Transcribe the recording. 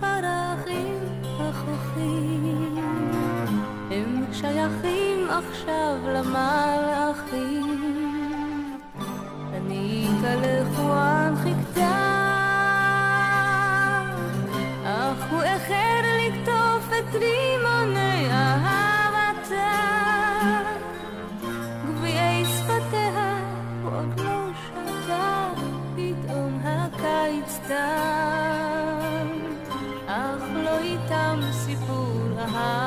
פרחים החוכים, הם שייכים עכשיו למלאכים. אני כלכואן חיכתה, אך הוא החל לקטוף את רימוני אהבתה. גביעי שפתיה עוד לא שתה, פתאום הקיץ תם, the house.